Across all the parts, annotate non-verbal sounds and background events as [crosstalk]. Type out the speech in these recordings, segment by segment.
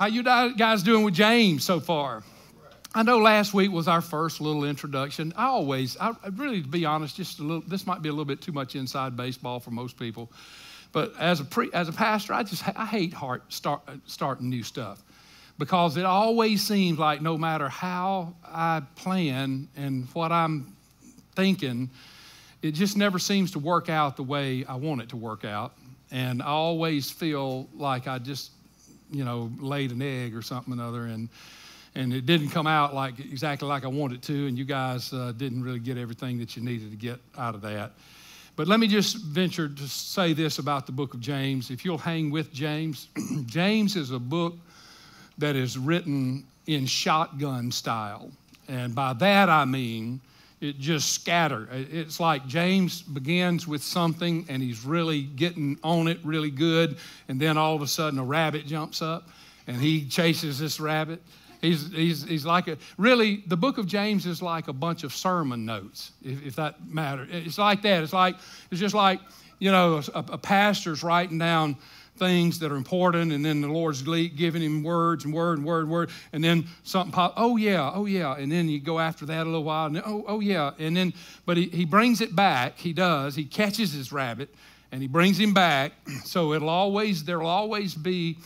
How you guys doing with James so far? I know last week was our first little introduction. I always, I really, to be honest, just a little. This might be a little bit too much inside baseball for most people, but as a pre, as a pastor, I just I hate heart start, uh, starting new stuff because it always seems like no matter how I plan and what I'm thinking, it just never seems to work out the way I want it to work out, and I always feel like I just you know, laid an egg or something or another, and and it didn't come out like exactly like I wanted to, and you guys uh, didn't really get everything that you needed to get out of that. But let me just venture to say this about the book of James. If you'll hang with James, [clears throat] James is a book that is written in shotgun style. And by that I mean it just scatter. It's like James begins with something and he's really getting on it really good, and then all of a sudden a rabbit jumps up and he chases this rabbit. He's, he's, he's like a, really, the book of James is like a bunch of sermon notes, if, if that matters. It's like that. It's like, it's just like, you know, a, a pastor's writing down things that are important, and then the Lord's giving him words and word and word and word, and then something pop. Oh yeah, oh yeah, and then you go after that a little while, and then, oh oh yeah, and then but he, he brings it back. He does. He catches his rabbit, and he brings him back. [clears throat] So it'll always there'll always be.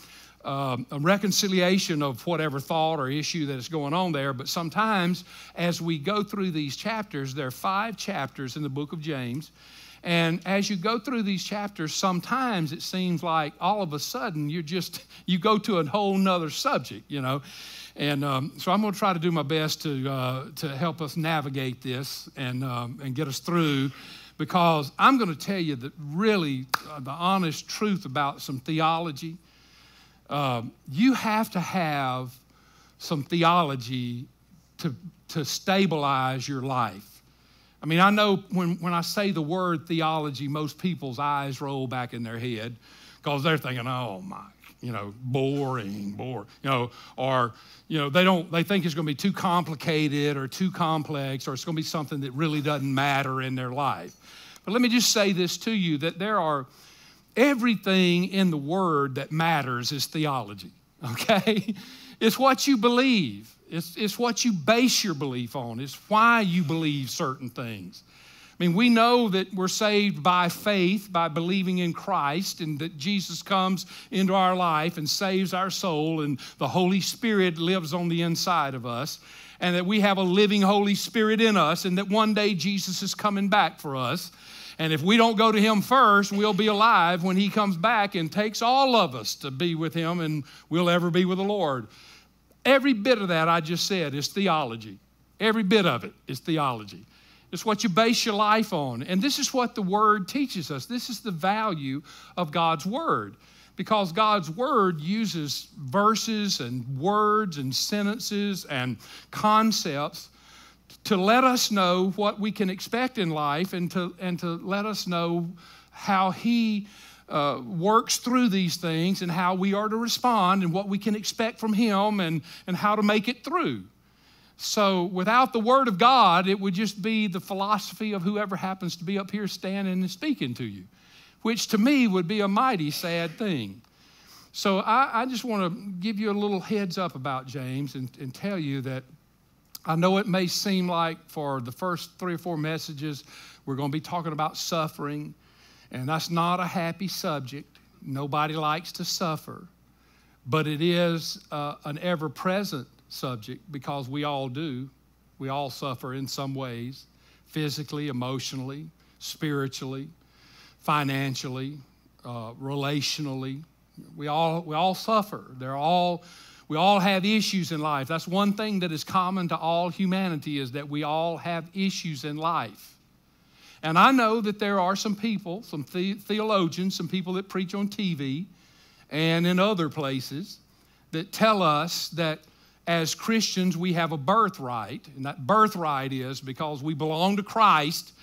Uh, a reconciliation of whatever thought or issue that is going on there. But sometimes, as we go through these chapters, there are five chapters in the book of James, and as you go through these chapters, sometimes it seems like all of a sudden you just [laughs] you go to a whole nother subject, you know. And um, so I'm going to try to do my best to uh, to help us navigate this and um, and get us through, because I'm going to tell you that really uh, the honest truth about some theology. Um, you have to have some theology to to stabilize your life. I mean, I know when, when I say the word theology, most people's eyes roll back in their head because they're thinking, oh my, you know, boring, boring, you know, or, you know, they don't, they think it's going to be too complicated or too complex or it's going to be something that really doesn't matter in their life. But let me just say this to you that there are, everything in the word that matters is theology, [laughs] okay? It's what you believe. It's, it's what you base your belief on, it's why you believe certain things. I mean, we know that we're saved by faith, by believing in Christ, and that Jesus comes into our life and saves our soul, and the Holy Spirit lives on the inside of us, and that we have a living Holy Spirit in us, and that one day Jesus is coming back for us. And if we don't go to Him first, we'll be alive when He comes back and takes all of us to be with Him, and we'll ever be with the Lord. Every bit of that I just said is theology. Every bit of it is theology. It's what you base your life on. And this is what the Word teaches us. This is the value of God's Word. Because God's Word uses verses and words and sentences and concepts to let us know what we can expect in life and to, and to let us know how He uh, works through these things and how we are to respond and what we can expect from Him and, and how to make it through. So, without the Word of God, it would just be the philosophy of whoever happens to be up here standing and speaking to you, which to me would be a mighty sad thing. So, I, I just want to give you a little heads up about James and, and tell you that I know it may seem like for the first three or four messages, we're going to be talking about suffering and that's not a happy subject. Nobody likes to suffer. But it is uh, an ever present subject because we all do. We all suffer in some ways physically, emotionally, spiritually, financially, uh, relationally. We all, we all suffer. They're all, we all have issues in life. That's one thing that is common to all humanity is that we all have issues in life. And I know that there are some people, some the- theologians, some people that preach on TV and in other places that tell us that as Christians we have a birthright. And that birthright is because we belong to Christ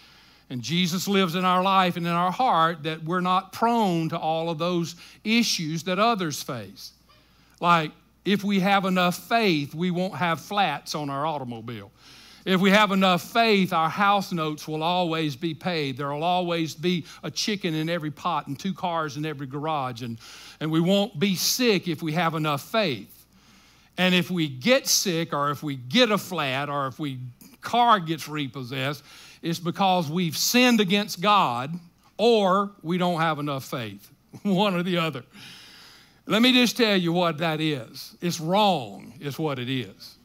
and Jesus lives in our life and in our heart that we're not prone to all of those issues that others face. Like, if we have enough faith, we won't have flats on our automobile. If we have enough faith, our house notes will always be paid. There will always be a chicken in every pot and two cars in every garage. And, and we won't be sick if we have enough faith. And if we get sick or if we get a flat or if we car gets repossessed, it's because we've sinned against God or we don't have enough faith. [laughs] One or the other. Let me just tell you what that is. It's wrong, is what it is.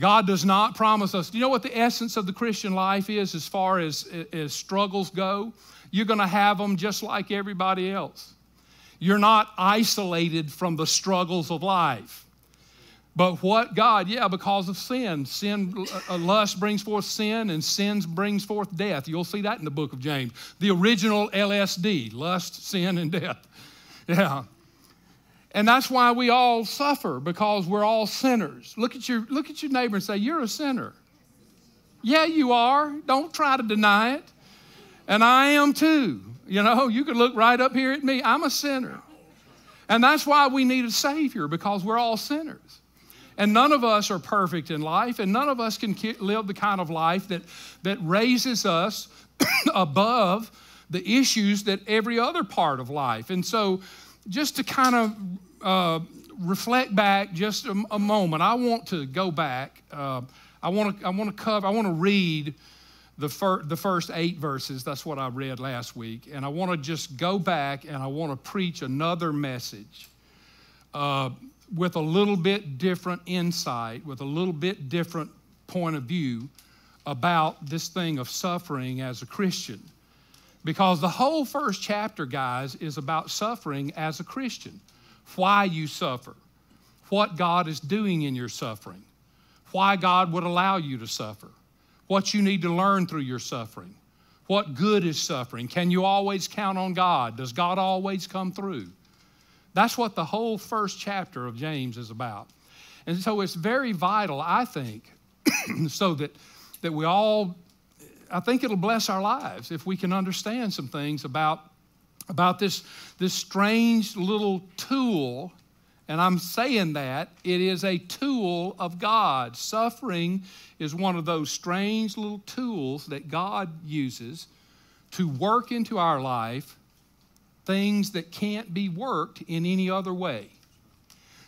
God does not promise us. Do you know what the essence of the Christian life is as far as, as struggles go? You're going to have them just like everybody else. You're not isolated from the struggles of life. But what God, yeah, because of sin. Sin, uh, lust brings forth sin, and sin brings forth death. You'll see that in the book of James. The original LSD lust, sin, and death. [laughs] Yeah. And that's why we all suffer because we're all sinners. Look at your, look at your neighbor and say, You're a sinner. Yeah, you are. Don't try to deny it. And I am too. You know, you can look right up here at me. I'm a sinner. And that's why we need a Savior because we're all sinners. And none of us are perfect in life, and none of us can live the kind of life that, that raises us [coughs] above the issues that every other part of life. And so, just to kind of uh, reflect back just a, a, moment, I want to go back. Uh, I want to I want to cover. I want to read the, fir- the first eight verses. That's what I read last week, and I want to just go back and I want to preach another message. Uh, with a little bit different insight, with a little bit different point of view about this thing of suffering as a Christian. Because the whole first chapter, guys, is about suffering as a Christian. Why you suffer, what God is doing in your suffering, why God would allow you to suffer, what you need to learn through your suffering, what good is suffering. Can you always count on God? Does God always come through? That's what the whole first chapter of James is about. And so it's very vital, I think, [clears throat] so that, that we all, I think it'll bless our lives if we can understand some things about, about this, this strange little tool. And I'm saying that it is a tool of God. Suffering is one of those strange little tools that God uses to work into our life things that can't be worked in any other way.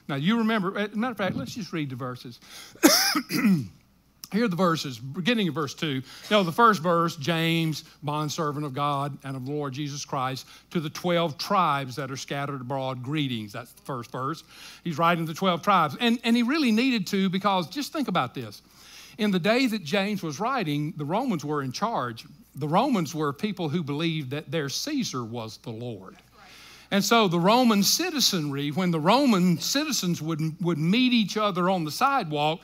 Now, you remember, matter of fact, let's just read the verses. [clears throat] Here are the verses, beginning of verse 2. You know, the first verse, James, bondservant of God and of the Lord Jesus Christ, to the 12 tribes that are scattered abroad, greetings. That's the first verse. He's writing to the 12 tribes. And, and he really needed to because just think about this. In the day that James was writing, the Romans were in charge the Romans were people who believed that their Caesar was the Lord. And so the Roman citizenry, when the Roman citizens would, would meet each other on the sidewalk,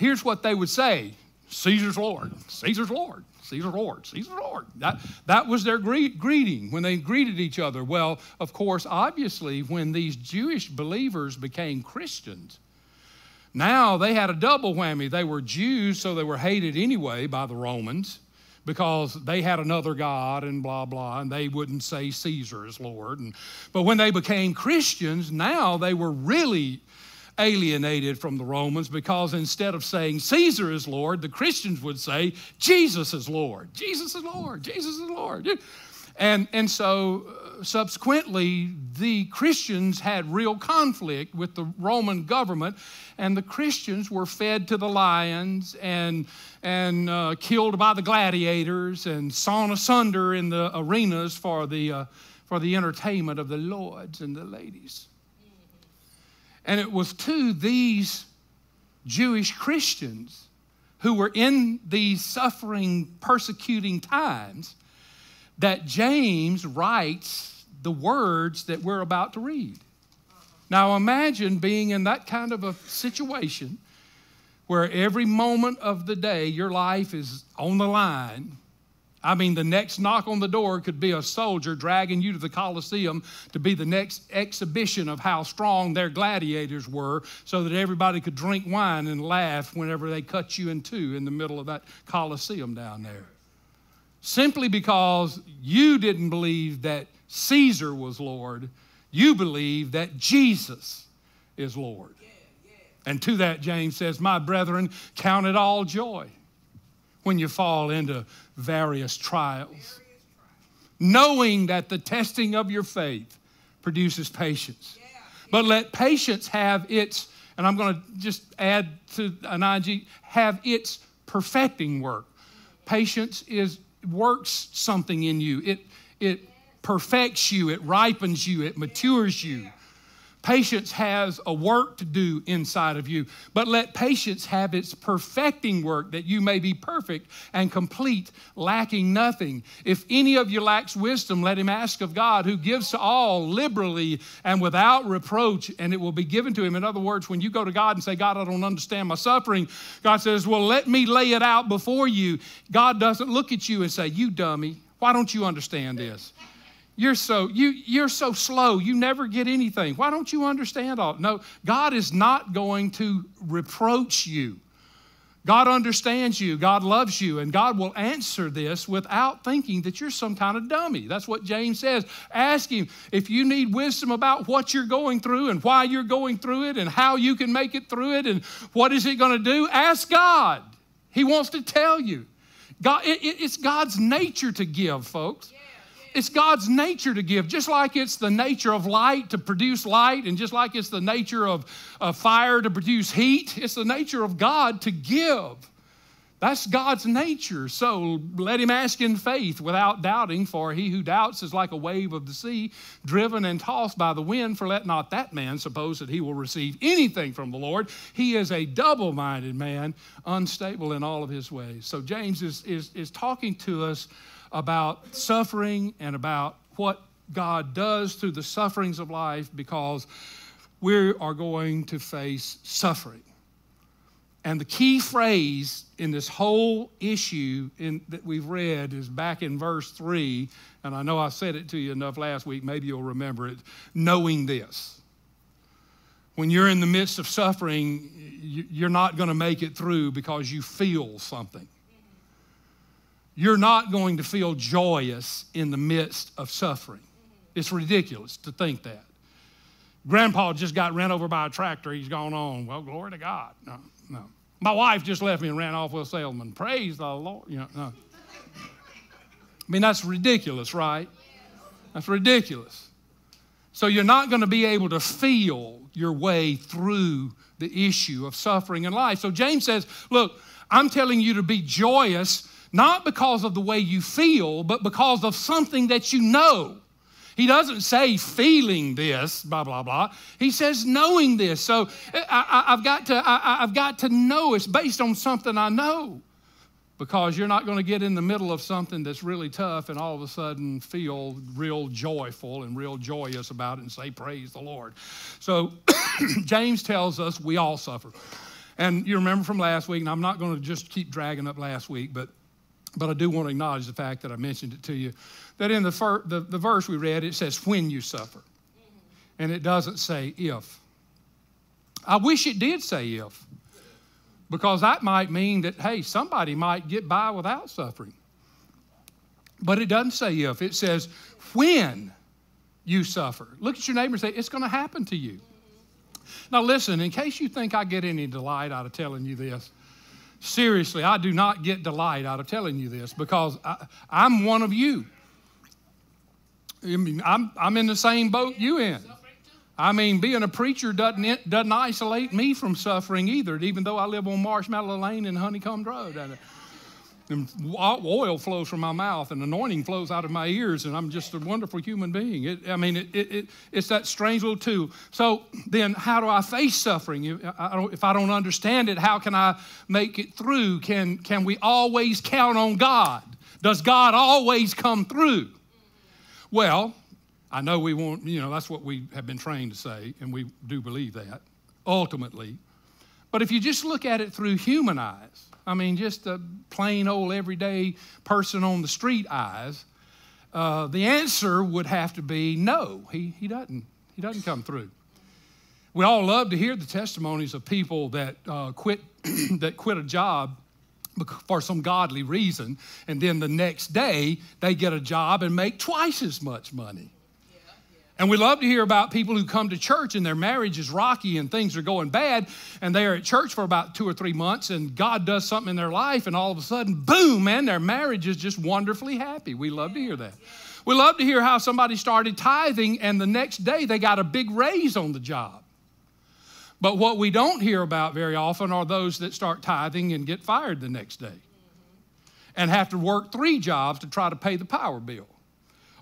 here's what they would say Caesar's Lord, Caesar's Lord, Caesar's Lord, Caesar's Lord. That, that was their greet, greeting when they greeted each other. Well, of course, obviously, when these Jewish believers became Christians, now they had a double whammy. They were Jews, so they were hated anyway by the Romans because they had another God and blah, blah, and they wouldn't say Caesar is Lord. And, but when they became Christians, now they were really alienated from the Romans because instead of saying Caesar is Lord, the Christians would say Jesus is Lord. Jesus is Lord. Jesus is Lord. And, and so uh, subsequently, the Christians had real conflict with the Roman government, and the Christians were fed to the lions and, and uh, killed by the gladiators and sawn asunder in the arenas for the, uh, for the entertainment of the lords and the ladies. And it was to these Jewish Christians who were in these suffering, persecuting times that James writes the words that we're about to read. Now imagine being in that kind of a situation where every moment of the day your life is on the line. I mean, the next knock on the door could be a soldier dragging you to the Colosseum to be the next exhibition of how strong their gladiators were so that everybody could drink wine and laugh whenever they cut you in two in the middle of that Colosseum down there simply because you didn't believe that Caesar was Lord, you believe that Jesus is Lord. And to that, James says, My brethren, count it all joy when you fall into various trials, knowing that the testing of your faith produces patience. But let patience have its and I'm going to just add to uh, an IG, have its perfecting work. Patience is works something in you. It it perfects you, it ripens you, it matures you. Patience has a work to do inside of you, but let patience have its perfecting work that you may be perfect and complete, lacking nothing. If any of you lacks wisdom, let him ask of God, who gives to all liberally and without reproach, and it will be given to him. In other words, when you go to God and say, God, I don't understand my suffering, God says, Well, let me lay it out before you. God doesn't look at you and say, You dummy, why don't you understand this? You're so you you're so slow. You never get anything. Why don't you understand all? No, God is not going to reproach you. God understands you, God loves you, and God will answer this without thinking that you're some kind of dummy. That's what James says. Ask Him if you need wisdom about what you're going through and why you're going through it and how you can make it through it and what is it going to do. Ask God. He wants to tell you. God, it, it's God's nature to give, folks. It's God's nature to give, just like it's the nature of light to produce light, and just like it's the nature of, of fire to produce heat, it's the nature of God to give. That's God's nature. So let him ask in faith without doubting, for he who doubts is like a wave of the sea, driven and tossed by the wind. For let not that man suppose that he will receive anything from the Lord. He is a double minded man, unstable in all of his ways. So James is, is, is talking to us about suffering and about what God does through the sufferings of life because we are going to face suffering. And the key phrase in this whole issue in, that we've read is back in verse 3, and I know I said it to you enough last week, maybe you'll remember it knowing this. When you're in the midst of suffering, you're not going to make it through because you feel something you're not going to feel joyous in the midst of suffering. It's ridiculous to think that. Grandpa just got ran over by a tractor. He's gone on. Well, glory to God. No, no. My wife just left me and ran off with a salesman. Praise the Lord. You know, no. I mean, that's ridiculous, right? That's ridiculous. So you're not going to be able to feel your way through the issue of suffering in life. So James says, Look, I'm telling you to be joyous not because of the way you feel, but because of something that you know. He doesn't say feeling this, blah, blah, blah. He says knowing this. So I, have got to, I, I've got to know it's based on something I know. Because you're not going to get in the middle of something that's really tough and all of a sudden feel real joyful and real joyous about it and say, Praise the Lord. So [coughs] James tells us we all suffer. And you remember from last week, and I'm not going to just keep dragging up last week, but but I do want to acknowledge the fact that I mentioned it to you that in the, fir- the, the verse we read, it says, when you suffer. Mm-hmm. And it doesn't say if. I wish it did say if, because that might mean that, hey, somebody might get by without suffering. But it doesn't say if, it says when you suffer. Look at your neighbor and say, it's going to happen to you. Mm-hmm. Now, listen, in case you think I get any delight out of telling you this, Seriously, I do not get delight out of telling you this because I, am one of you. I mean, I'm, I'm in the same boat you in. I mean, being a preacher doesn't, doesn't isolate me from suffering either, even though I live on Marshmallow Lane and Honeycomb Road. And oil flows from my mouth and anointing flows out of my ears, and I'm just a wonderful human being. It, I mean, it, it, it's that strange little tool. So then, how do I face suffering? If I, if I don't understand it, how can I make it through? Can, can we always count on God? Does God always come through? Well, I know we want, you know, that's what we have been trained to say, and we do believe that ultimately. But if you just look at it through human eyes, I mean, just a plain old everyday person on the street eyes, uh, the answer would have to be no, he, he doesn't. He doesn't come through. We all love to hear the testimonies of people that uh, quit [clears throat] that quit a job for some godly reason, and then the next day they get a job and make twice as much money. And we love to hear about people who come to church and their marriage is rocky and things are going bad, and they are at church for about two or three months, and God does something in their life, and all of a sudden, boom, man, their marriage is just wonderfully happy. We love to hear that. We love to hear how somebody started tithing, and the next day they got a big raise on the job. But what we don't hear about very often are those that start tithing and get fired the next day and have to work three jobs to try to pay the power bill.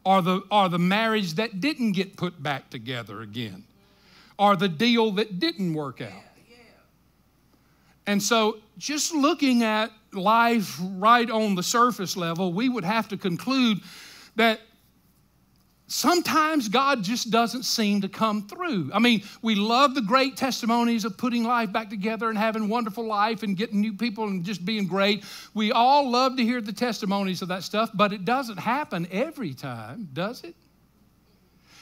Or the, or the marriage that didn't get put back together again. Or the deal that didn't work out. And so, just looking at life right on the surface level, we would have to conclude that sometimes God just doesn't seem to come through. I mean, we love the great testimonies of putting life back together and having wonderful life and getting new people and just being great. We all love to hear the testimonies of that stuff, but it doesn't happen every time, does it?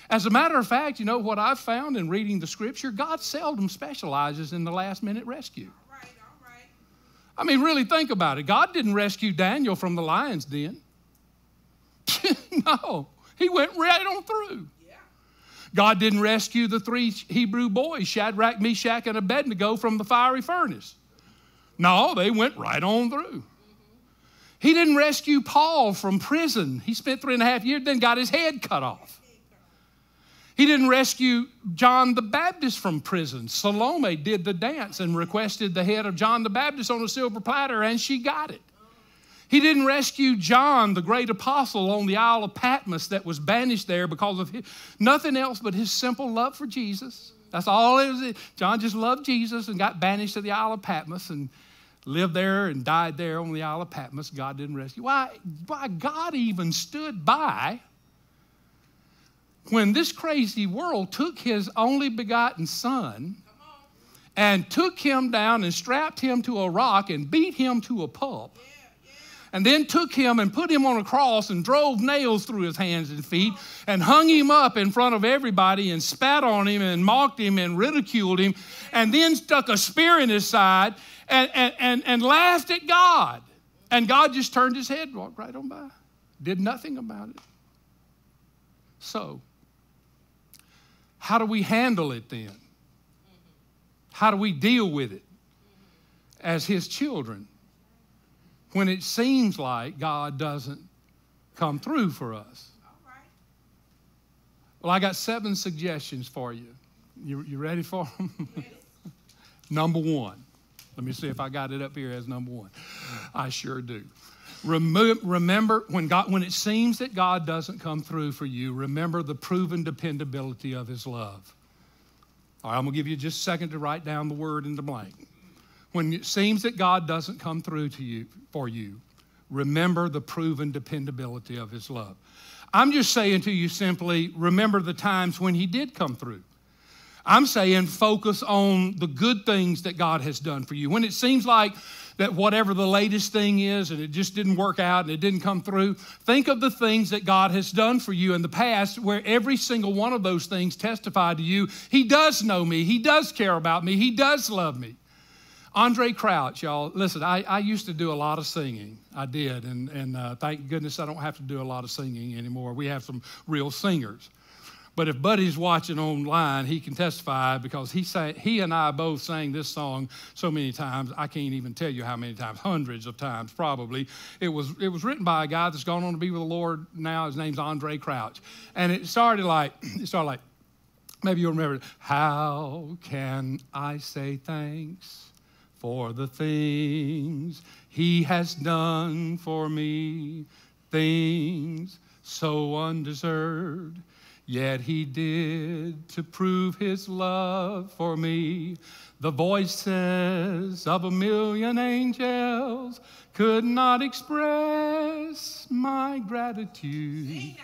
As a matter of fact, you know what I've found in reading the scripture? God seldom specializes in the last minute rescue. All right, all right. I mean, really think about it. God didn't rescue Daniel from the lion's den. [laughs] no. He went right on through. God didn't rescue the three Hebrew boys, Shadrach, Meshach, and Abednego, from the fiery furnace. No, they went right on through. He didn't rescue Paul from prison. He spent three and a half years, then got his head cut off. He didn't rescue John the Baptist from prison. Salome did the dance and requested the head of John the Baptist on a silver platter, and she got it. He didn't rescue John, the great apostle, on the Isle of Patmos that was banished there because of his, nothing else but his simple love for Jesus. That's all it was. John just loved Jesus and got banished to the Isle of Patmos and lived there and died there on the Isle of Patmos. God didn't rescue. Why? Why God even stood by when this crazy world took his only begotten son and took him down and strapped him to a rock and beat him to a pulp and then took him and put him on a cross and drove nails through his hands and feet and hung him up in front of everybody and spat on him and mocked him and ridiculed him and then stuck a spear in his side and, and, and, and laughed at God. And God just turned his head, walked right on by, did nothing about it. So, how do we handle it then? How do we deal with it as his children? When it seems like God doesn't come through for us. Well, I got seven suggestions for you. You, you ready for them? [laughs] number one. Let me see if I got it up here as number one. I sure do. remember when God when it seems that God doesn't come through for you, remember the proven dependability of his love. All right, I'm gonna give you just a second to write down the word in the blank. When it seems that God doesn't come through to you for you, remember the proven dependability of his love. I'm just saying to you simply, remember the times when he did come through. I'm saying focus on the good things that God has done for you. When it seems like that whatever the latest thing is and it just didn't work out and it didn't come through, think of the things that God has done for you in the past where every single one of those things testified to you. He does know me, He does care about me, He does love me. Andraé Crouch, y'all, listen, I, I used to do a lot of singing. I did, and, and uh, thank goodness I don't have to do a lot of singing anymore. We have some real singers. But if Buddy's watching online, he can testify because he, sang, he and I both sang this song so many times, I can't even tell you how many times, hundreds of times probably. It was, it was written by a guy that's gone on to be with the Lord now. His name's Andraé Crouch. And it started like, [clears throat] it started like, maybe you'll remember, how can I say thanks? For the things he has done for me, things so undeserved. Yet he did to prove his love for me. The voices of a million angels could not express my gratitude.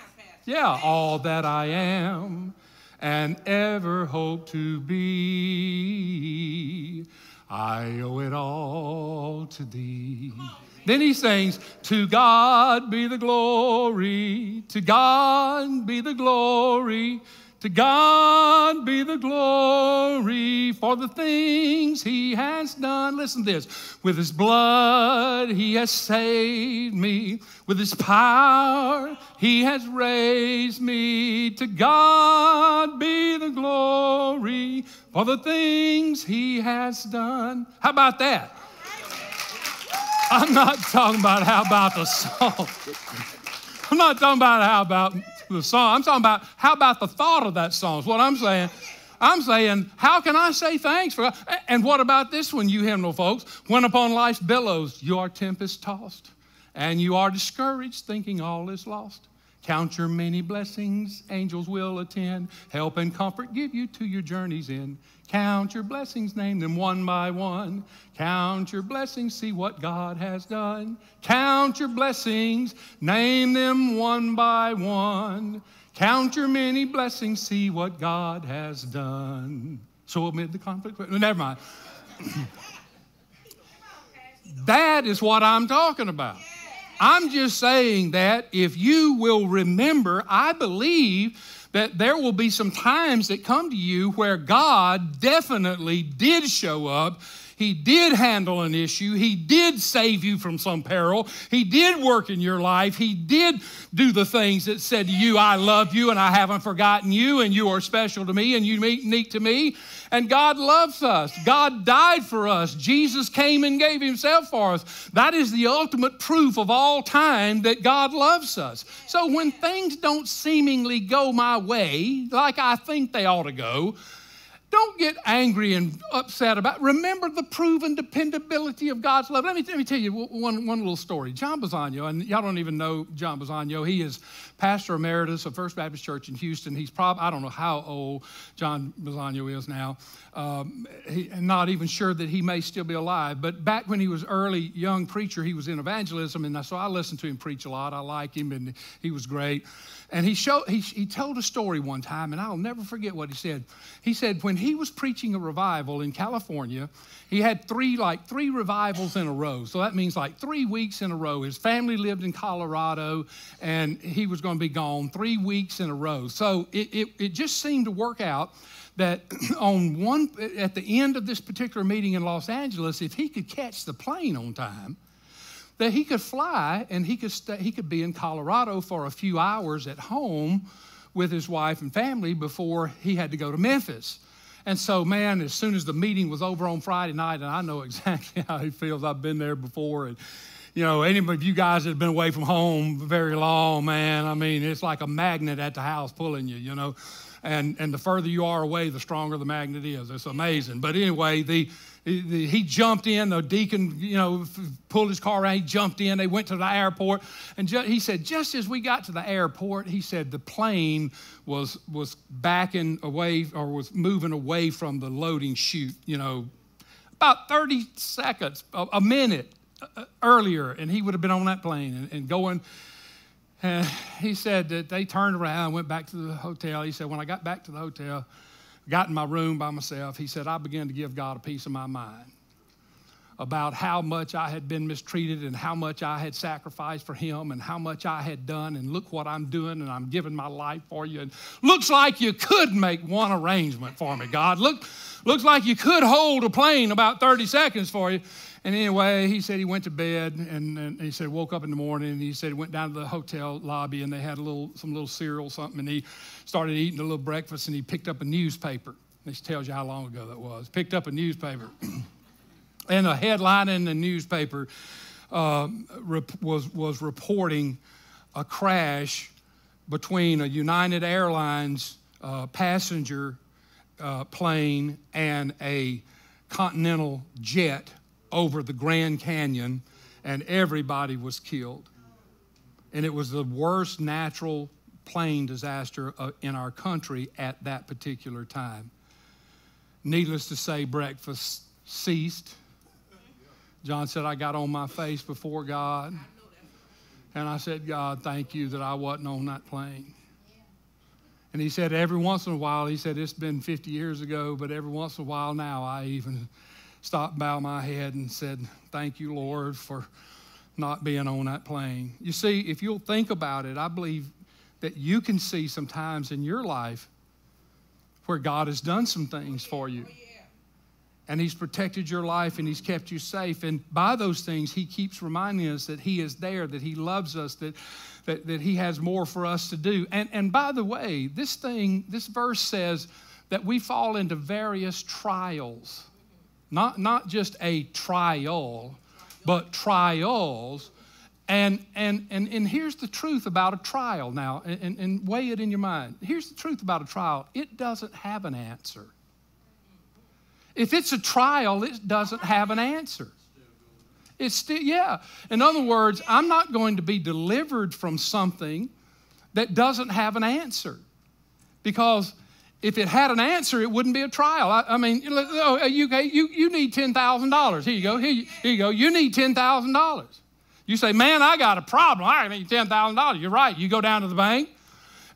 Yeah, all that I am and ever hope to be. I owe it all to thee. Then he sings, To God be the glory, to God be the glory, to God be the glory for the things he has done. Listen to this. With his blood he has saved me. With his power he has raised me. To God be the glory for the things he has done. How about that? I'm not talking about how about the song. I'm not talking about how about the song. I'm talking about how about the thought of that song, is what I'm saying. I'm saying, how can I say thanks for And what about this one, you hymnal folks? When upon life's billows you are tempest tossed, and you are discouraged, thinking all is lost. Count your many blessings, angels will attend, help and comfort give you to your journey's end. Count your blessings, name them one by one. Count your blessings, see what God has done. Count your blessings, name them one by one. Count your many blessings, see what God has done. So amid the conflict, never mind. [coughs] that is what I'm talking about. I'm just saying that if you will remember, I believe that there will be some times that come to you where God definitely did show up he did handle an issue. He did save you from some peril. He did work in your life. He did do the things that said to you, I love you and I haven't forgotten you and you are special to me and you unique to me. And God loves us. God died for us. Jesus came and gave himself for us. That is the ultimate proof of all time that God loves us. So when things don't seemingly go my way, like I think they ought to go, don't get angry and upset about. Remember the proven dependability of God's love. Let me, let me tell you one, one little story. John Bisagno, and y'all don't even know John Bisagno. He is pastor emeritus of First Baptist Church in Houston. He's probably, I don't know how old John Bisagno is now. Um, he, not even sure that he may still be alive. But back when he was early young preacher, he was in evangelism. And so I listened to him preach a lot. I like him, and he was great. And he, showed, he, he told a story one time, and I'll never forget what he said. He said when he was preaching a revival in California, he had three, like three revivals in a row. So that means like three weeks in a row. His family lived in Colorado, and he was going to be gone three weeks in a row. So it, it, it just seemed to work out that [clears throat] on one, at the end of this particular meeting in Los Angeles, if he could catch the plane on time, that he could fly and he could, stay, he could be in Colorado for a few hours at home with his wife and family before he had to go to Memphis. And so, man, as soon as the meeting was over on Friday night, and I know [laughs] exactly how he feels, I've been there before. And, you know, any of you guys that have been away from home very long, man, I mean, it's like a magnet at the house pulling you, you know. And, and the further you are away, the stronger the magnet is. It's amazing. But anyway, the, the he jumped in. The deacon, you know, pulled his car around. He jumped in. They went to the airport, and ju- he said, just as we got to the airport, he said the plane was was backing away or was moving away from the loading chute. You know, about 30 seconds, a, a minute earlier, and he would have been on that plane and, and going. And he said that they turned around, and went back to the hotel. He said, when I got back to the hotel got in my room by myself, he said, I began to give God a piece of my mind about how much I had been mistreated and how much I had sacrificed for him and how much I had done. And look what I'm doing, and I'm giving my life for you. And looks like you could make one arrangement for me, God. Look, looks like you could hold a plane about 30 seconds for you. And anyway, he said he went to bed and, and, he said woke up in the morning and he said he went down to the hotel lobby and they had a little some little cereal something and he started eating a little breakfast and he picked up a newspaper. This tells you how long ago that was. Picked up a newspaper. [clears throat] and a headline in the newspaper uh, was, was reporting a crash between a United Airlines uh, passenger uh, plane and a Continental jet over the Grand Canyon, and everybody was killed. And it was the worst natural plane disaster uh, in our country at that particular time. Needless to say, breakfast ceased. John said, I got on my face before God. And I said, God, thank you that I wasn't on that plane. And he said, every once in a while, he said, it's been 50 years ago, but every once in a while now, I even stopped, bow my head, and said, Thank you, Lord, for not being on that plane. You see, if you'll think about it, I believe that you can see sometimes in your life where God has done some things for you. Oh, and He's protected your life and He's kept you safe. And by those things, He keeps reminding us that He is there, that He loves us, that, that, that He has more for us to do. And, and by the way, this thing, this verse says that we fall into various trials. Not, not just a trial, but trials. And, and, and, and here's the truth about a trial now, and, and weigh it in your mind. Here's the truth about a trial it doesn't have an answer. If it's a trial, it doesn't have an answer. It's still, yeah. In other words, I'm not going to be delivered from something that doesn't have an answer. Because if it had an answer, it wouldn't be a trial. I, I mean, oh, you, you, you need $10,000. Here you go. Here you, here you go. You need $10,000. You say, man, I got a problem. I need $10,000. You're right. You go down to the bank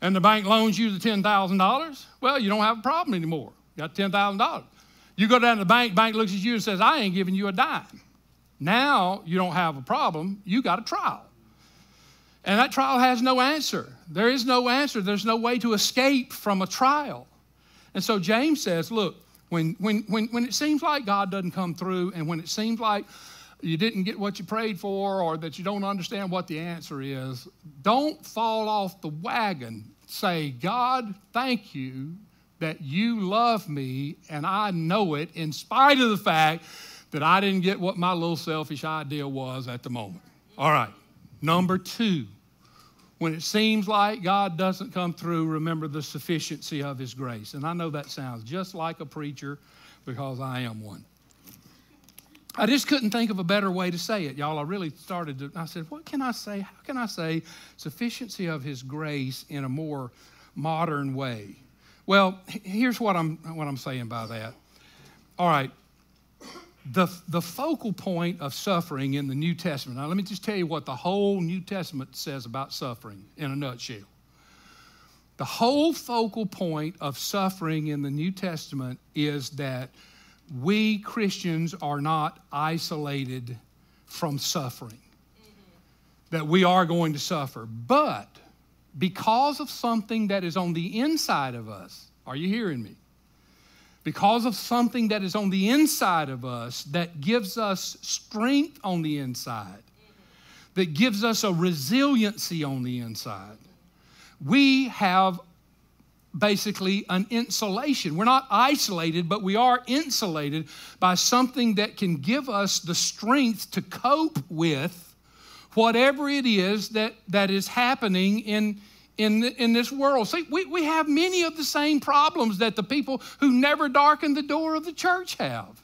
and the bank loans you the $10,000. Well, you don't have a problem anymore. You got $10,000. You go down to the bank, bank looks at you and says, I ain't giving you a dime. Now you don't have a problem. You got a trial. And that trial has no answer. There is no answer. There's no way to escape from a trial. And so James says, look, when, when, when, when it seems like God doesn't come through and when it seems like you didn't get what you prayed for or that you don't understand what the answer is, don't fall off the wagon. Say, God, thank you that you love me and I know it in spite of the fact that I didn't get what my little selfish idea was at the moment. All right. Number two, when it seems like God doesn't come through, remember the sufficiency of His grace. And I know that sounds just like a preacher because I am one. I just couldn't think of a better way to say it, y'all. I really started to, I said, what can I say? How can I say sufficiency of His grace in a more modern way? Well, here's what I'm, what I'm saying by that. All right, the, the focal point of suffering in the New Testament. Now, let me just tell you what the whole New Testament says about suffering in a nutshell. The whole focal point of suffering in the New Testament is that we Christians are not isolated from suffering, mm-hmm. that we are going to suffer. But because of something that is on the inside of us, are you hearing me? Because of something that is on the inside of us that gives us strength on the inside, that gives us a resiliency on the inside. We have basically an insulation. We're not isolated, but we are insulated by something that can give us the strength to cope with whatever it is that, that is happening in, in, in this world. See, we, we have many of the same problems that the people who never darkened the door of the church have.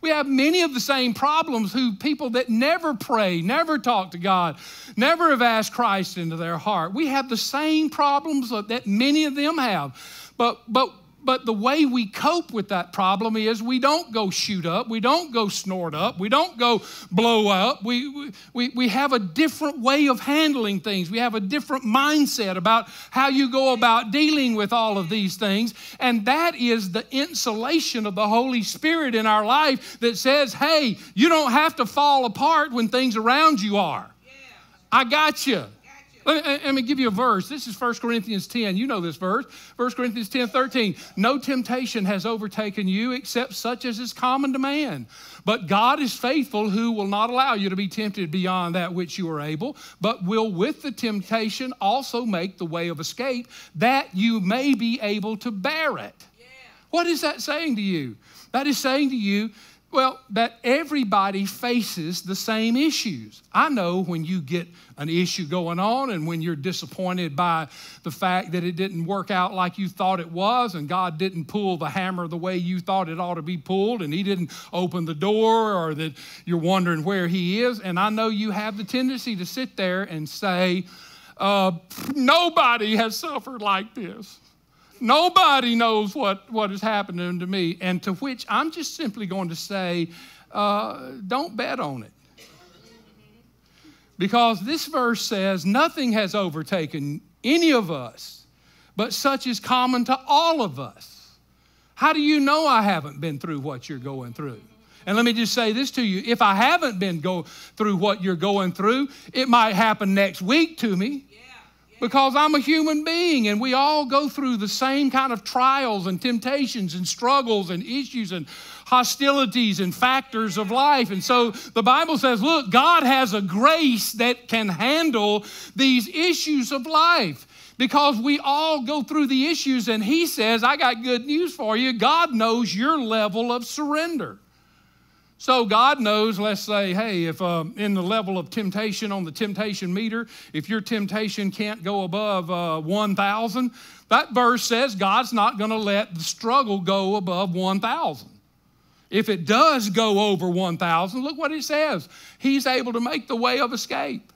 We have many of the same problems who people that never pray, never talk to God, never have asked Christ into their heart. We have the same problems that many of them have. But, but but the way we cope with that problem is we don't go shoot up, we don't go snort up, we don't go blow up. We, we, we have a different way of handling things. We have a different mindset about how you go about dealing with all of these things. And that is the insulation of the Holy Spirit in our life that says, hey, you don't have to fall apart when things around you are. I got you. Let me, let me, give you a verse. This is 1 Corinthians 10. You know this verse. 1 Corinthians 10 13. No temptation has overtaken you except such as is common to man. But God is faithful, who will not allow you to be tempted beyond that which you are able, but will with the temptation also make the way of escape that you may be able to bear it. Yeah. What is that saying to you? That is saying to you well, that everybody faces the same issues. I know when you get an issue going on and when you're disappointed by the fact that it didn't work out like you thought it was and God didn't pull the hammer the way you thought it ought to be pulled and He didn't open the door or that you're wondering where He is. And I know you have the tendency to sit there and say, uh, Nobody has suffered like this. Nobody knows what, what is happening to me. And to which I'm just simply going to say, uh, don't bet on it. Because this verse says, nothing has overtaken any of us, but such is common to all of us. How do you know I haven't been through what you're going through? And let me just say this to you if I haven't been go through what you're going through, it might happen next week to me because I'm a human being and we all go through the same kind of trials and temptations and struggles and issues and hostilities and factors of life. And so the Bible says, look, God has a grace that can handle these issues of life because we all go through the issues and he says, I got good news for you. God knows your level of surrender. So God knows, let's say, hey, if uh, in the level of temptation on the temptation meter, if your temptation can't go above uh, 1,000, that verse says God's not going to let the struggle go above 1,000. If it does go over 1,000, look what it says. He's able to make the way of escape.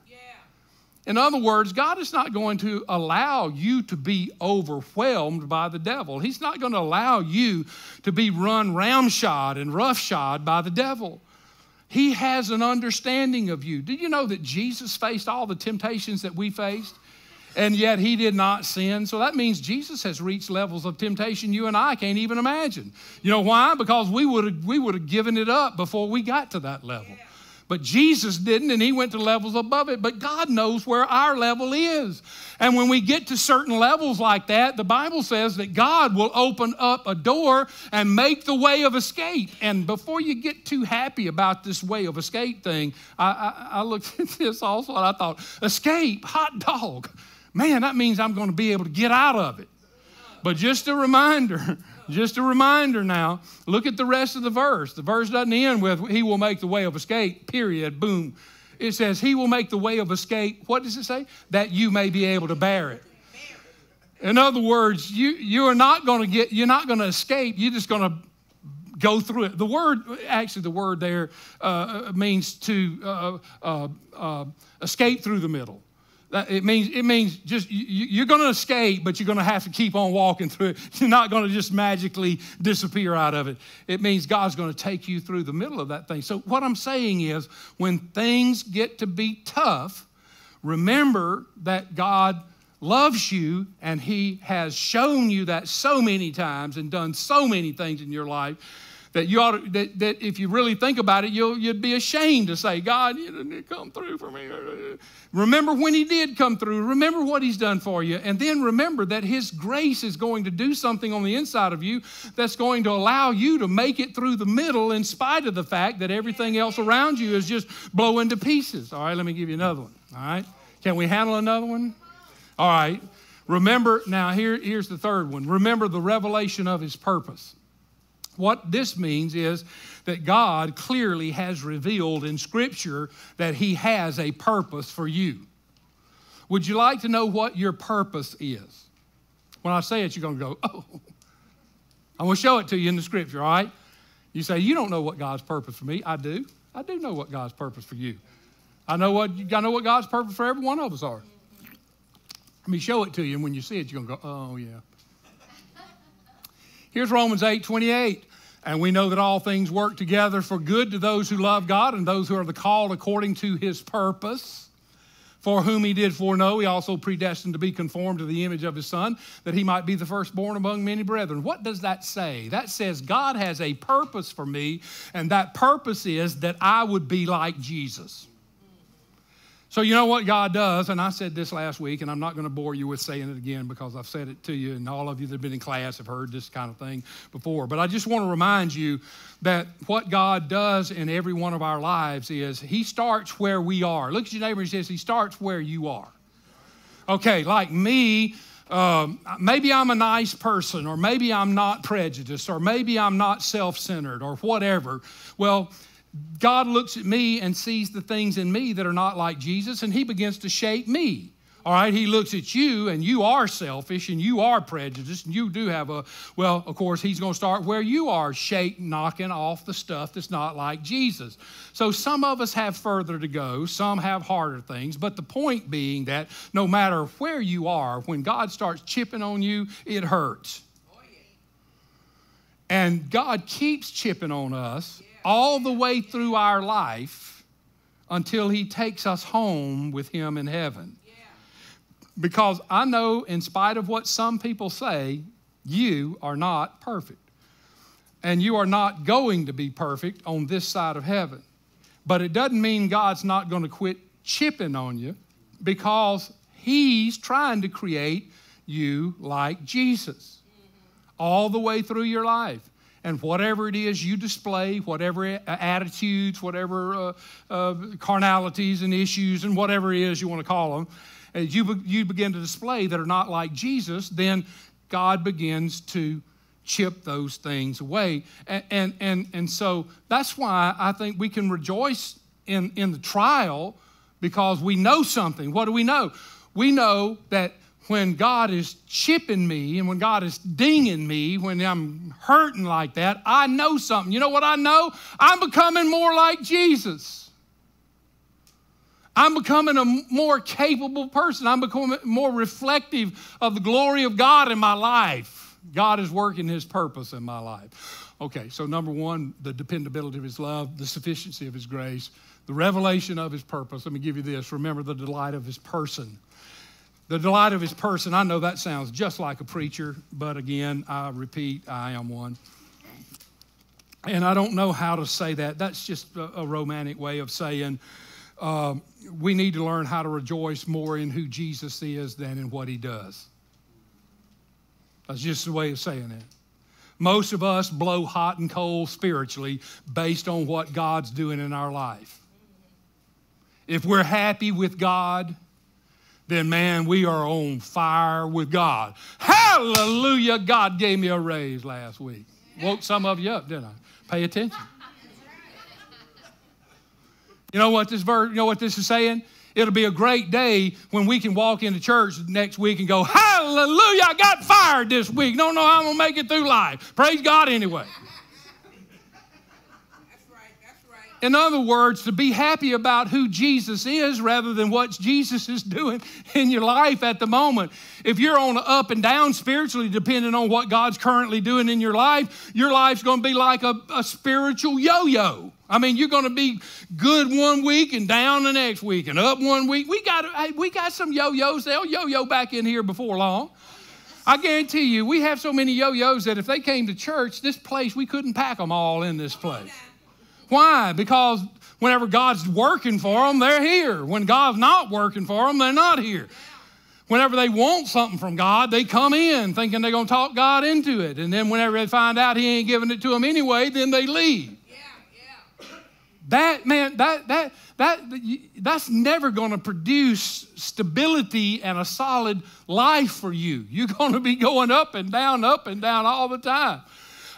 In other words, God is not going to allow you to be overwhelmed by the devil. He's not going to allow you to be run roundshod and roughshod by the devil. He has an understanding of you. Did you know that Jesus faced all the temptations that we faced? And yet he did not sin. So that means Jesus has reached levels of temptation you and I can't even imagine. You know why? Because we would have we would have given it up before we got to that level. Yeah. But Jesus didn't, and he went to levels above it. But God knows where our level is. And when we get to certain levels like that, the Bible says that God will open up a door and make the way of escape. And before you get too happy about this way of escape thing, I, I, I looked at this also and I thought, escape, hot dog. Man, that means I'm going to be able to get out of it. But just a reminder, just a reminder now, look at the rest of the verse. The verse doesn't end with, He will make the way of escape, period, boom. It says, He will make the way of escape. What does it say? That you may be able to bear it. In other words, you, you are not going to get, you're not going to escape, you're just going to go through it. The word, actually, the word there uh, means to uh, uh, uh escape through the middle. It means, it means just you, are going to escape, but you're going to have to keep on walking through it. [laughs] You're not going to just magically disappear out of it. It means God's going to take you through the middle of that thing. So, what I'm saying is, when things get to be tough, remember that God loves you and He has shown you that so many times and done so many things in your life that you ought to, that, that if you really think about it, you'll, you'd be ashamed to say, God, you didn't come through for me. Remember when He did come through. Remember what He's done for you. And then remember that His grace is going to do something on the inside of you that's going to allow you to make it through the middle in spite of the fact that everything else around you is just blowing to pieces. All right, let me give you another one. All right. Can we handle another one? All right. Remember, now here, here's the third one. Remember the revelation of His purpose. What this means is that God clearly has revealed in Scripture that He has a purpose for you. Would you like to know what your purpose is? When I say it, you're going to go, [laughs] oh. I'm going to show it to you in the Scripture, all right? You say, You don't know what God's purpose for me. I do. I do know what God's purpose for you. I know what, I know what God's purpose for every one of us are. Let me show it to you, and when you see it, you're going to go, Oh, yeah. Here's Romans 8 28. And we know that all things work together for good to those who love God and those who are the called according to his purpose. For whom he did foreknow, he also predestined to be conformed to the image of his son, that he might be the firstborn among many brethren. What does that say? That says God has a purpose for me, and that purpose is that I would be like Jesus. So, you know what God does, and I said this last week, and I'm not going to bore you with saying it again because I've said it to you, and all of you that have been in class have heard this kind of thing before. But I just want to remind you that what God does in every one of our lives is He starts where we are. Look at your neighbor and says, He starts where you are. Okay, like me, um, maybe I'm a nice person, or maybe I'm not prejudiced, or maybe I'm not self centered, or whatever. Well, God looks at me and sees the things in me that are not like Jesus, and He begins to shape me. All right, He looks at you, and you are selfish, and you are prejudiced, and you do have a, well, of course, He's going to start where you are, shape, knocking off the stuff that's not like Jesus. So some of us have further to go, some have harder things, but the point being that no matter where you are, when God starts chipping on you, it hurts. Oh, and God keeps chipping on us all the way through our life until He takes us home with Him in heaven. Because I know, in spite of what some people say, you are not perfect. And you are not going to be perfect on this side of heaven. But it doesn't mean God's not going to quit chipping on you because He's trying to create you like Jesus mm-hmm. all the way through your life and whatever it is you display, whatever attitudes, whatever uh, uh, carnalities and issues, and whatever it is you want to call them, as you, be, you begin to display that are not like Jesus, then God begins to chip those things away. And, and, and, and so that's why I think we can rejoice in, in the trial because we know something. What do we know? We know that when God is chipping me and when God is dinging me, when I'm hurting like that, I know something. You know what I know? I'm becoming more like Jesus. I'm becoming a more capable person. I'm becoming more reflective of the glory of God in my life. God is working His purpose in my life. Okay, so number one, the dependability of His love, the sufficiency of His grace, the revelation of His purpose. Let me give you this. Remember the delight of His person. The delight of his person, I know that sounds just like a preacher, but again, I repeat, I am one. And I don't know how to say that. That's just a, romantic way of saying uh, we need to learn how to rejoice more in who Jesus is than in what he does. That's just the way of saying it. Most of us blow hot and cold spiritually based on what God's doing in our life. If we're happy with God, then man, we are on fire with God. Hallelujah. God gave me a raise last week. Woke some of you up, didn't I? Pay attention. You know what this verse, you know what this is saying? It'll be a great day when we can walk into church next week and go, Hallelujah, I got fired this week. Don't know how I'm gonna make it through life. Praise God anyway. In other words, to be happy about who Jesus is rather than what Jesus is doing [laughs] in your life at the moment. If you're on up and down spiritually, depending on what God's currently doing in your life, your life's going to be like a, a spiritual yo yo. I mean, you're going to be good one week and down the next week and up one week. We got, hey, we got some yo yos. They'll yo yo back in here before long. I guarantee you, we have so many yo yos that if they came to church, this place, we couldn't pack them all in this place. Why? Because whenever God's working for them, they're here. When God's not working for them, they're not here. Whenever they want something from God, they come in thinking they're going to talk God into it. And then whenever they find out He ain't giving it to them anyway, then they leave. Yeah, yeah. That, man, that, that, that, that's never going to produce stability and a solid life for you. You're going to be going up and down, up and down all the time.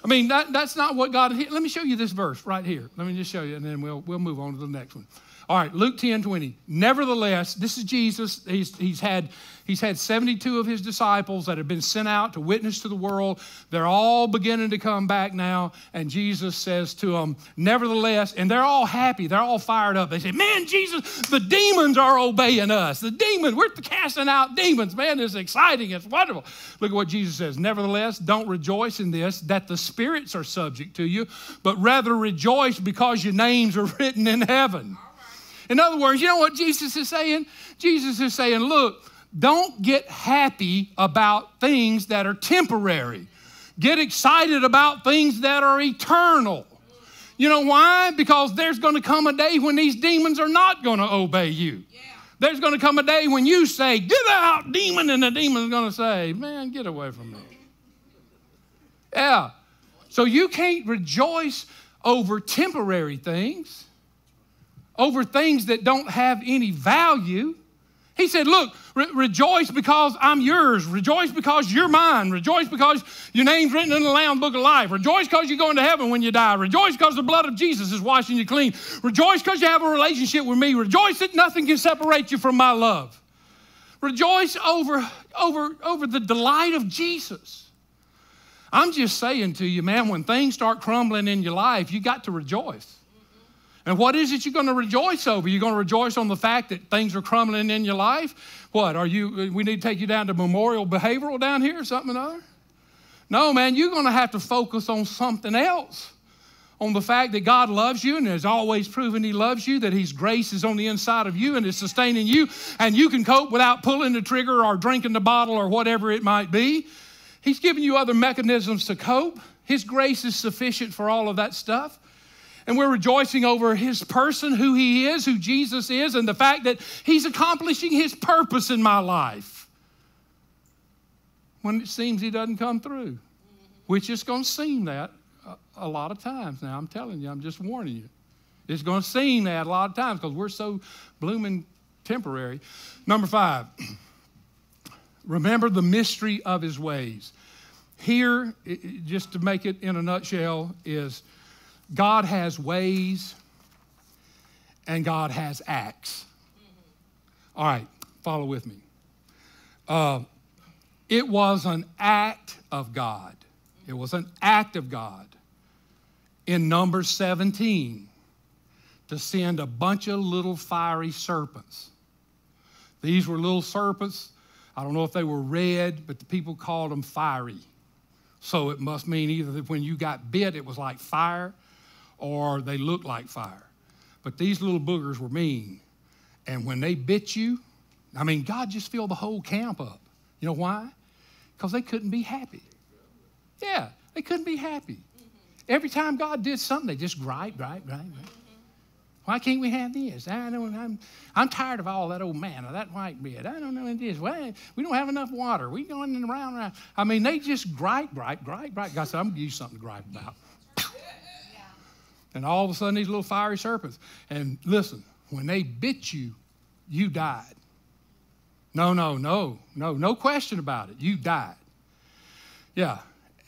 I mean, that, that's not what God. Let me show you this verse right here. Let me just show you, and then we'll, we'll move on to the next one. All right, Luke 10 20. Nevertheless, this is Jesus. He's, he's, had, he's had 72 of his disciples that have been sent out to witness to the world. They're all beginning to come back now. And Jesus says to them, Nevertheless, and they're all happy. They're all fired up. They say, Man, Jesus, the demons are obeying us. The demons, we're casting out demons. Man, it's exciting. It's wonderful. Look at what Jesus says. Nevertheless, don't rejoice in this, that the spirits are subject to you, but rather rejoice because your names are written in heaven. In other words, you know what Jesus is saying? Jesus is saying, look, don't get happy about things that are temporary. Get excited about things that are eternal. You know why? Because there's going to come a day when these demons are not going to obey you. Yeah. There's going to come a day when you say, Get out, demon, and the demon's going to say, Man, get away from me. Yeah. So you can't rejoice over temporary things over things that don't have any value. He said, Look, re- rejoice because I'm yours. Rejoice because you're mine. Rejoice because your name's written in the Lamb Book of Life. Rejoice because you're going to heaven when you die. Rejoice because the blood of Jesus is washing you clean. Rejoice because you have a relationship with me. Rejoice that nothing can separate you from my love. Rejoice over, over, over the delight of Jesus. I'm just saying to you, man, when things start crumbling in your life, you got to rejoice. And what is it you're going to rejoice over? You're going to rejoice on the fact that things are crumbling in your life? What, are you, uh, we need to take you down to Memorial Behavioral down here or something or other? No, man, you're going to have to focus on something else. On the fact that God loves you and has always proven He loves you, that His grace is on the inside of you and is sustaining you, and you can cope without pulling the trigger or drinking the bottle or whatever it might be. He's given you other mechanisms to cope. His grace is sufficient for all of that stuff and we're rejoicing over his person, who he is, who Jesus is, and the fact that he's accomplishing his purpose in my life. When it seems he doesn't come through, which is going to seem that a, lot of times. Now, I'm telling you, I'm just warning you. It's going to seem that a lot of times because we're so blooming temporary. Number five, [clears throat] remember the mystery of his ways. here, just to make it in a nutshell, is God has ways and God has acts. All right, follow with me. Uh, it was an act of God. It was an act of God in number 17 to send a bunch of little fiery serpents. These were little serpents. I don't know if they were red, but the people called them fiery. So it must mean either that when you got bit, it was like fire, or they looked like fire. But these little boogers were mean. And when they bit you, I mean, God just filled the whole camp up. You know why? Because they couldn't be happy. Yeah, they couldn't be happy. Every time God did something, they just gripe, gripe, gripe, gripe. Why can't we have this? I don't, I'm, I'm tired of all that old manna, that white bread. I don't know what it is. Well, we don't have enough water. We going around, around. I mean, they just gripe, gripe, gripe, gripe. God said, I'm going to give you something to gripe about. And all of a sudden, these little fiery serpents. And listen, when they bit you, you died. No, no, no, no, no question about it. You died. Yeah.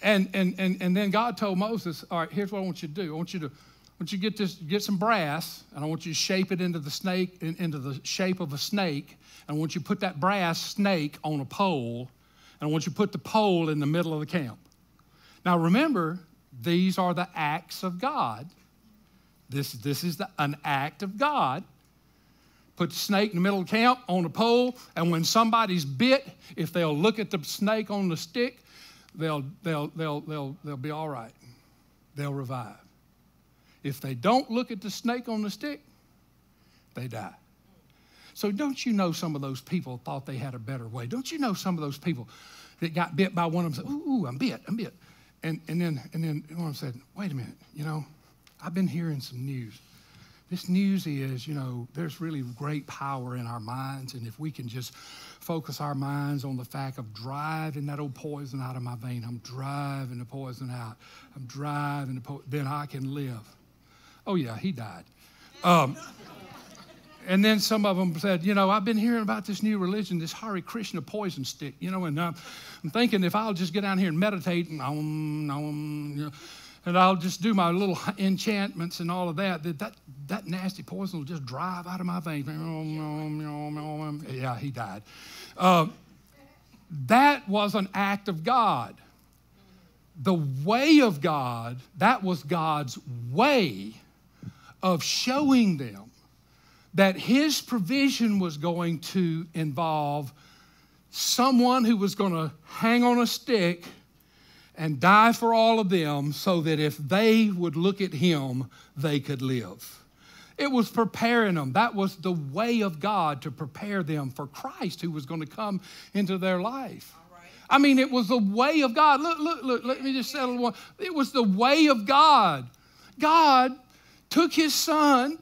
And, and, and, and then God told Moses, All right, here's what I want you to do. I want you to want you to get this, get some brass, and I want you to shape it into the snake, into the shape of a snake. And I want you to put that brass snake on a pole, and I want you to put the pole in the middle of the camp. Now remember, these are the acts of God. This, this is the, an act of God. Put the snake in the middle of camp on a pole, and when somebody's bit, if they'll look at the snake on the stick, they'll, they'll, they'll, they'll, they'll be all right. They'll revive. If they don't look at the snake on the stick, they die. So, don't you know some of those people thought they had a better way? Don't you know some of those people that got bit by one of them said, Ooh, I'm bit, I'm bit. And, and, then, and then one of them said, Wait a minute, you know, I've been hearing some news. This news is, you know, there's really great power in our minds, and if we can just focus our minds on the fact of driving that old poison out of my vein, I'm driving the poison out, I'm driving the poison, then I can live. Oh, yeah, he died. Um, and then some of them said, you know, I've been hearing about this new religion, this Hare Krishna poison stick, you know, and uh, I'm thinking if I'll just get down here and meditate and, um, um, you know, and I'll just do my little [laughs] enchantments and all of that, that that, that nasty poison will just drive out of my veins. Yeah, he died. Uh, that was an act of God. The way of God, that was God's way of showing them that his provision was going to involve someone who was going to hang on a stick and die for all of them so that if they would look at him, they could live. It was preparing them. That was the way of God to prepare them for Christ who was going to come into their life. I mean, it was the way of God. Look, look, look, let me just settle one. It was the way of God. God took his son,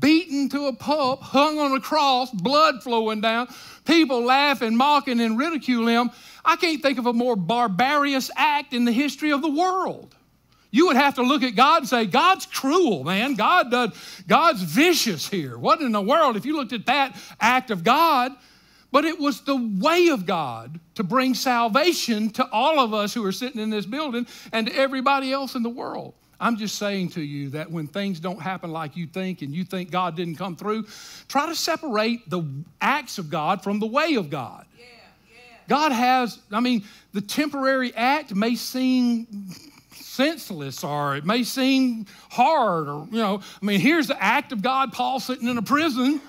beaten to a pulp, hung on a cross, blood flowing down, people laughing, mocking, and ridiculing him. I can't think of a more barbarous act in the history of the world. You would have to look at God and say, God's cruel, man. God does, God's vicious here. What in the world? If you looked at that act of God, but it was the way of God to bring salvation to all of us who are sitting in this building and to everybody else in the world. I'm just saying to you that when things don't happen like you think and you think God didn't come through, try to separate the acts of God from the way of God. God has, I mean, the temporary act may seem senseless or it may seem hard or, you know, I mean, here's the act of God, Paul sitting in a prison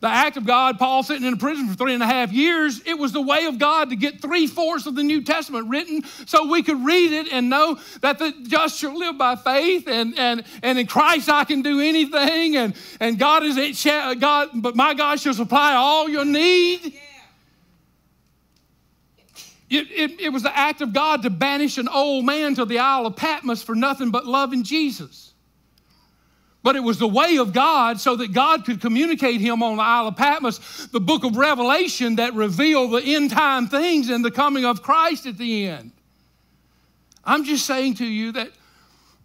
the act of God, Paul sitting in a prison for three and a half years, it was the way of God to get three fourths of the New Testament written so we could read it and know that the just shall live by faith and, and, and in Christ I can do anything and, and God is it, God, but my God shall supply all your need. It, it, it was the act of God to banish an old man to the Isle of Patmos for nothing but loving Jesus. But it was the way of God so that God could communicate him on the Isle of Patmos, the book of Revelation that revealed the end time things and the coming of Christ at the end. I'm just saying to you that,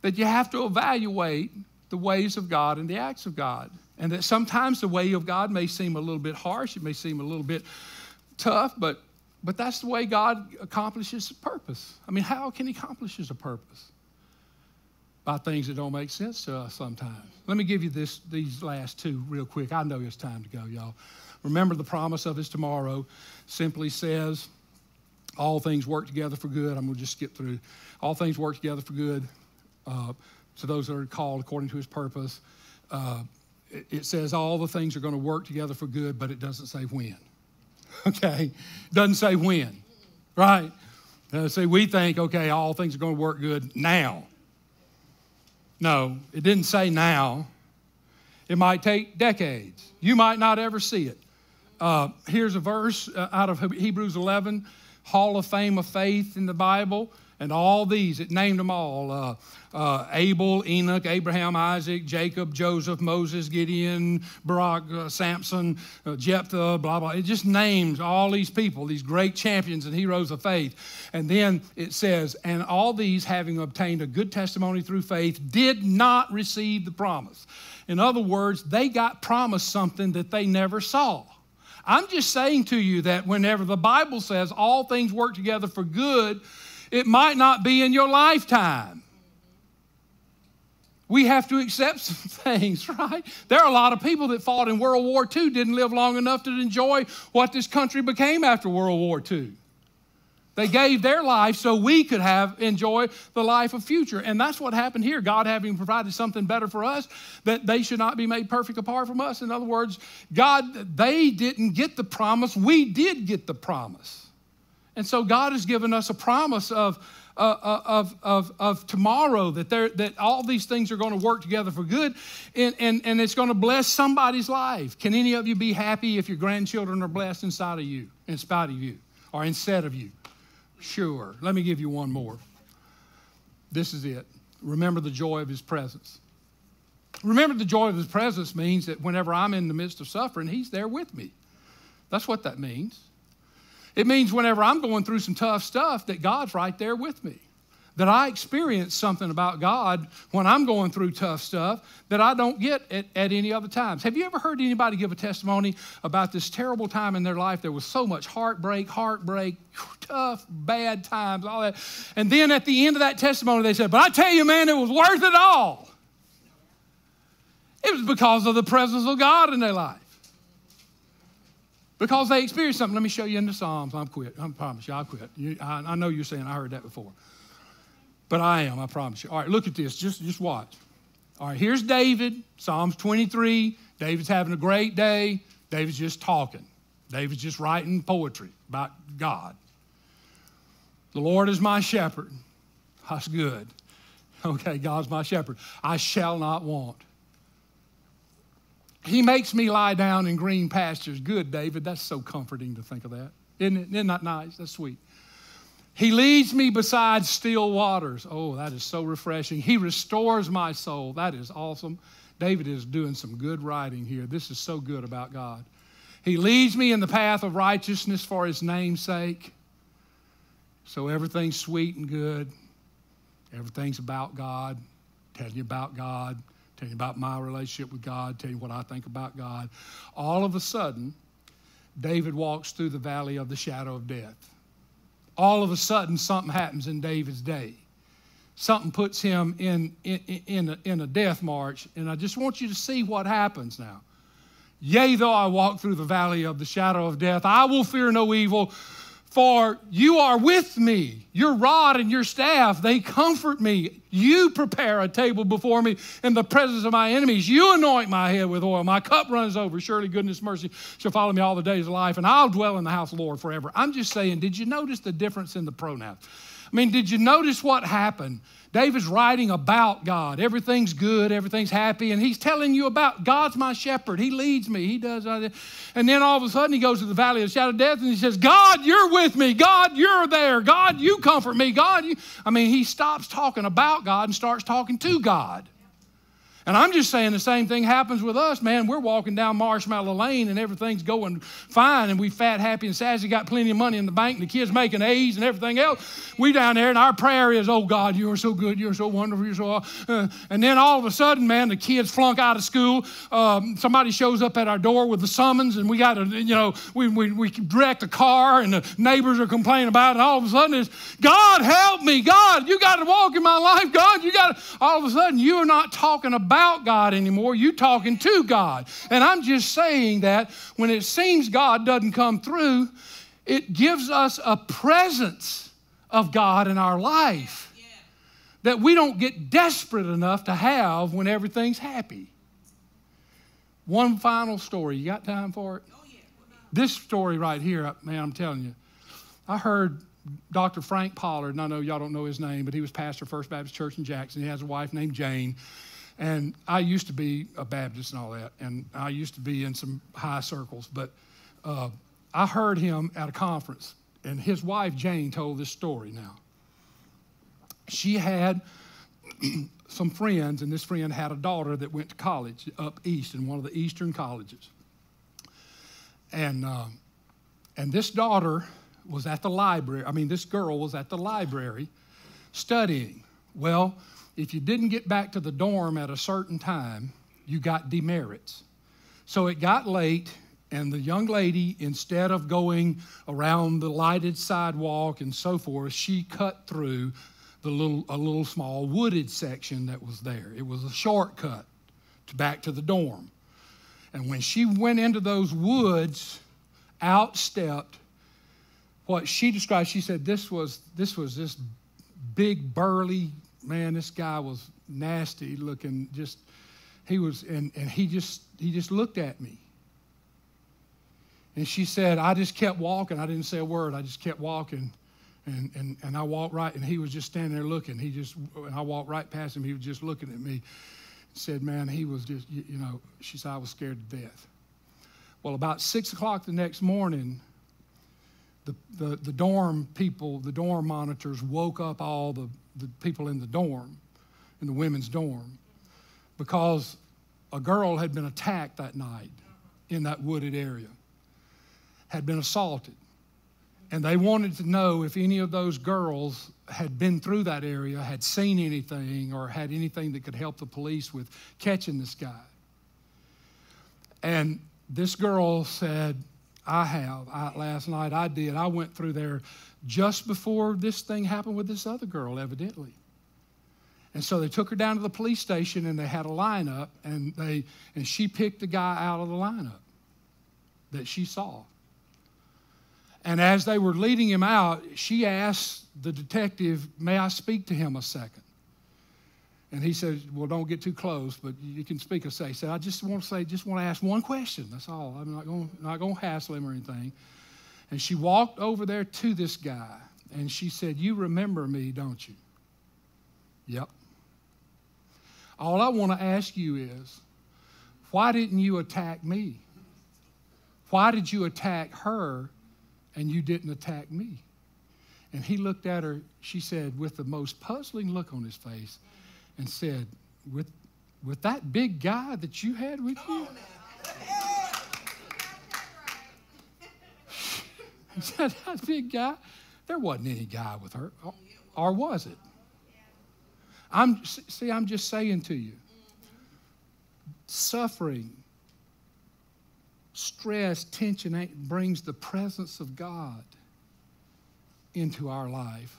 that you have to evaluate the ways of God and the acts of God. And that sometimes the way of God may seem a little bit harsh, it may seem a little bit tough, but But that's the way God accomplishes his purpose. I mean, how can he accomplish his purpose? By things that don't make sense to us sometimes. Let me give you this, these last two real quick. I know it's time to go, y'all. Remember the promise of his tomorrow simply says, all things work together for good. I'm going to just skip through. All things work together for good uh, to those that are called according to his purpose. Uh, it, it says all the things are going to work together for good, but it doesn't say when. [laughs] Okay? Doesn't say when, right? Uh, see, we think, okay, all things are going to work good now. No, it didn't say now. It might take decades. You might not ever see it. Uh, here's a verse uh, out of Hebrews 11, Hall of Fame of Faith in the Bible. And all these, it named them all uh, uh, Abel, Enoch, Abraham, Isaac, Jacob, Joseph, Moses, Gideon, Barak, uh, Samson, uh, Jephthah, blah, blah. It just names all these people, these great champions and heroes of faith. And then it says, and all these, having obtained a good testimony through faith, did not receive the promise. In other words, they got promised something that they never saw. I'm just saying to you that whenever the Bible says all things work together for good, it might not be in your lifetime. We have to accept [laughs] some things, right? There are a lot of people that fought in World War II didn't live long enough to enjoy what this country became after World War II. They gave their life so we could have enjoy the life of future. And that's what happened here. God having provided something better for us, that they should not be made perfect apart from us. In other words, God, they didn't get the promise, we did get the promise. And so God has given us a promise of, uh, uh, of, of, of tomorrow that, there, that all these things are going to work together for good and, and, and it's going to bless somebody's life. Can any of you be happy if your grandchildren are blessed inside of you, in spite of you, or instead of you? Sure. Let me give you one more. This is it. Remember the joy of his presence. Remember the joy of his presence means that whenever I'm in the midst of suffering, he's there with me. That's what that means. It means whenever I'm going through some tough stuff, that God's right there with me. That I experience something about God when I'm going through tough stuff that I don't get at, at any other times. Have you ever heard anybody give a testimony about this terrible time in their life? There was so much heartbreak, heartbreak, tough, bad times, all that. And then at the end of that testimony, they said, But I tell you, man, it was worth it all. It was because of the presence of God in their life because they experienced something. Let me show you in the Psalms. I'm quit. I promise you, I'll quit. You, I, I, know you're saying I heard that before, but I am. I promise you. All right, look at this. Just, just watch. All right, here's David, Psalms 23. David's having a great day. David's just talking. David's just writing poetry about God. The Lord is my shepherd. That's good. [laughs] Okay, God's my shepherd. I shall not want. He makes me lie down in green pastures. Good, David. That's so comforting to think of that. Isn't it? Isn't that nice? That's sweet. He leads me beside still waters. Oh, that is so refreshing. He restores my soul. That is awesome. David is doing some good writing here. This is so good about God. He leads me in the path of righteousness for his name's sake. So everything's sweet and good. Everything's about God, telling you about God tell you about my relationship with God, tell you what I think about God. All of a sudden, David walks through the valley of the shadow of death. All of a sudden, something happens in David's day. Something puts him in, in, in, a, in a death march, and I just want you to see what happens now. Yea, though I walk through the valley of the shadow of death, I will fear no evil, for you are with me. Your rod and your staff, they comfort me. You prepare a table before me in the presence of my enemies. You anoint my head with oil. My cup runs over. Surely goodness, mercy shall follow me all the days of life, and I'll dwell in the house of the Lord forever. I'm just saying, did you notice the difference in the pronouns? I mean, did you notice what happened? David's writing about God. Everything's good, everything's happy, and he's telling you about God's my shepherd. He leads me. He does. And then all of a sudden he goes to the valley of the shadow of death and he says, God, you're with me. God, you're there. God, you comfort me. God, you. I mean, he stops talking about God and starts talking to God. And I'm just saying the same thing happens with us, man. We're walking down Marshmallow Lane and everything's going fine, and we fat, happy, and sassy, got plenty of money in the bank, and the kids making A's and everything else. We down there, and our prayer is, "Oh God, you are so good, you're so wonderful, you're so." Uh, and then all of a sudden, man, the kids flunk out of school. Um, somebody shows up at our door with the summons, and we got to, you know, we we we a car, and the neighbors are complaining about it. And all of a sudden, it's God help me, God, you got to walk in my life, God, you got. to. All of a sudden, you are not talking about about God anymore. You're talking to God. And I'm just saying that when it seems God doesn't come through, it gives us a presence of God in our life that we don't get desperate enough to have when everything's happy. One final story. You got time for it? Oh, this story right here, uh, man, I'm telling you. I heard Dr. Frank Pollard, and I know y'all don't know his name, but he was pastor First Baptist Church in Jackson. He has a wife named Jane. And I used to be a Baptist and all that, and I used to be in some high circles, but uh, I heard him at a conference, and his wife, Jane, told this story now. She had [clears throat] some friends, and this friend had a daughter that went to college up east in one of the eastern colleges. And, uh, and this daughter was at the library, I mean, this girl was at the library studying. Well, if you didn't get back to the dorm at a certain time, you got demerits. So it got late, and the young lady, instead of going around the lighted sidewalk and so forth, she cut through the little, a little small wooded section that was there. It was a shortcut to back to the dorm. And when she went into those woods, out stepped what she described. She said this was this was this big burly man, this guy was nasty looking, just, he was, and, and he just, he just looked at me. And she said, I just kept walking. I didn't say a word. I just kept walking. And, and, and I walked right, and he was just standing there looking. He just, and I walked right past him. He was just looking at me. Said, man, he was just, you, you know, she said, I was scared to death. Well, about six o'clock the next morning, the, the, the dorm people, the dorm monitors woke up all the, the people in the dorm, in the women's dorm, because a girl had been attacked that night in that wooded area, had been assaulted. And they wanted to know if any of those girls had been through that area, had seen anything, or had anything that could help the police with catching this guy. And this girl said, I have. I, last night I did. I went through there just before this thing happened with this other girl, evidently. And so they took her down to the police station and they had a lineup and they and she picked the guy out of the lineup that she saw. And as they were leading him out, she asked the detective, May I speak to him a second? And he said, Well, don't get too close, but you can speak a say. He said, I just want to say, just want to ask one question. That's all. I'm not going not going to hassle him or anything. And she walked over there to this guy and she said, You remember me, don't you? Yep. All I want to ask you is, why didn't you attack me? Why did you attack her and you didn't attack me? And he looked at her, she said, with the most puzzling look on his face, and said, With, with that big guy that you had with you? [laughs] That big guy? There wasn't any guy with her. Or was it? I'm, see, I'm just saying to you suffering, stress, tension brings the presence of God into our life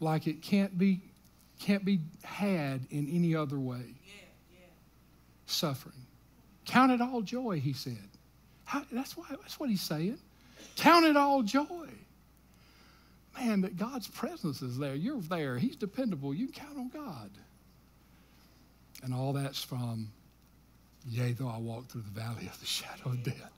like it can't be can't be had in any other way. Suffering. Count it all joy, he said. How, that's, why, that's what he's saying. Count it all joy. Man, that God's presence is there. You're there. He's dependable. You count on God. And all that's from, yea, though I walk through the valley of the [laughs] shadow of death.